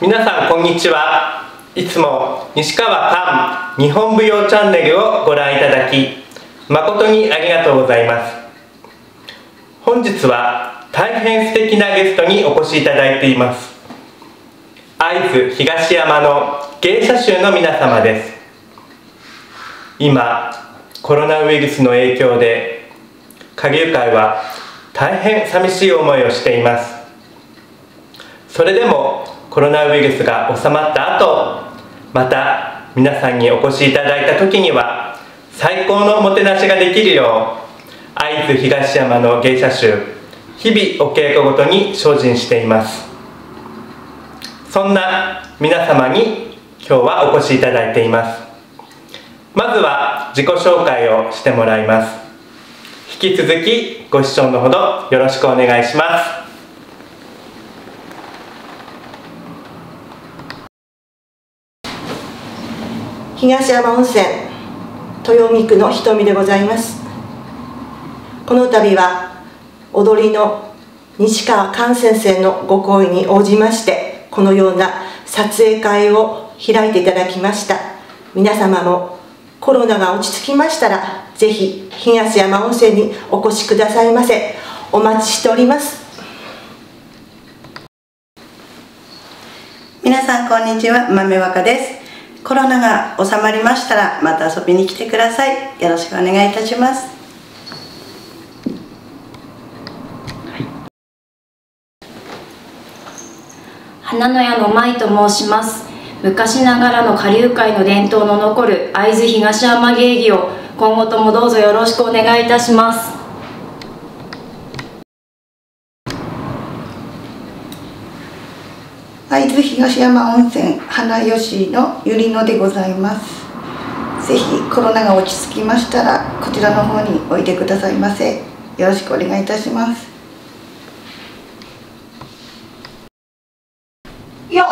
皆さんこんにちは。いつも西川館日本舞踊チャンネルをご覧いただき誠にありがとうございます。本日は大変素敵なゲストにお越しいただいています。会津東山の芸者衆の皆様です。今コロナウイルスの影響で下流会は大変寂しい思いをしています。それでもコロナウイルスが収まった後また皆さんにお越しいただいた時には最高のおもてなしができるよう会津東山の芸者集日々お稽古ごとに精進しています。そんな皆様に今日はお越しいただいています。まずは自己紹介をしてもらいます。引き続きご視聴のほどよろしくお願いします。東山温泉豊見区の瞳でございます。この度は踊りの西川寛先生のご好意に応じましてこのような撮影会を開いていただきました。皆様もコロナが落ち着きましたらぜひ東山温泉にお越しくださいませ。お待ちしております。皆さんこんにちは。豆若です。コロナが収まりましたらまた遊びに来てください。よろしくお願いいたします。花の屋の舞と申します。昔ながらの下流会の伝統の残る会津東山芸妓を今後ともどうぞよろしくお願いいたします。会津東山温泉花吉のゆりのでございます。ぜひコロナが落ち着きましたらこちらの方においでくださいませ。よろしくお願いいたします。よっ。